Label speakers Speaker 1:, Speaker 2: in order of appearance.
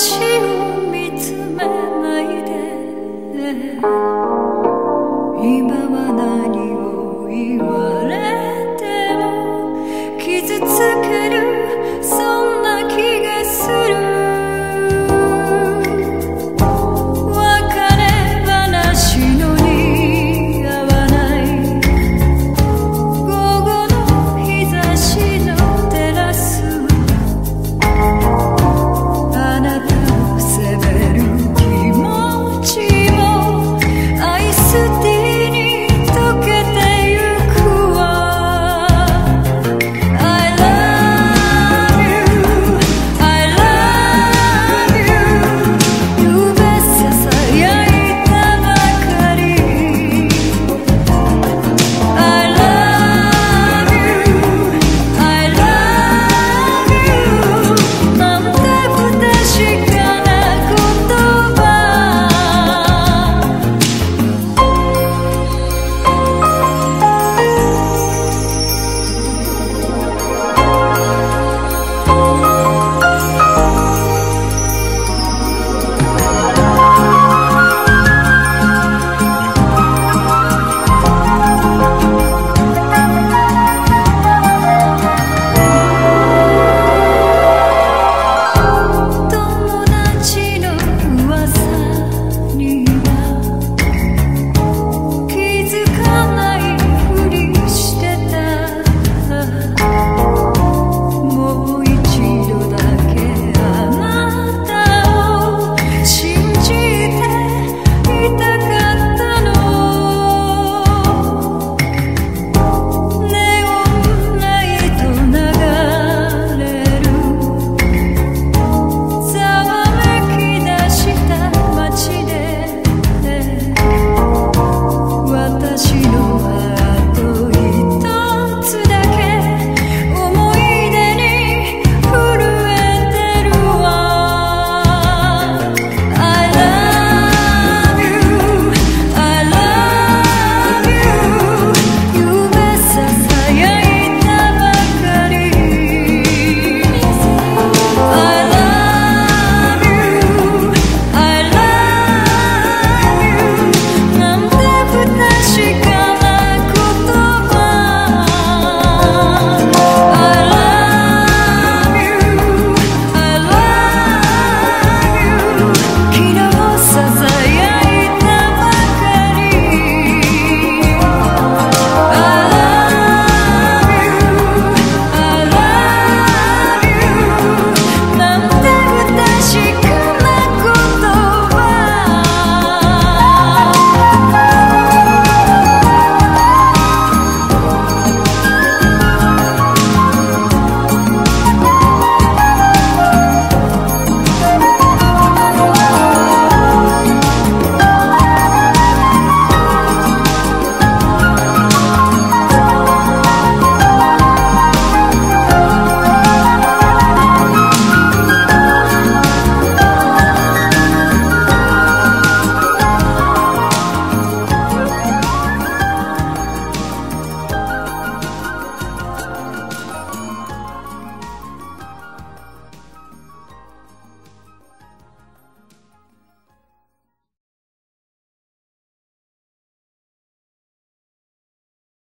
Speaker 1: 去。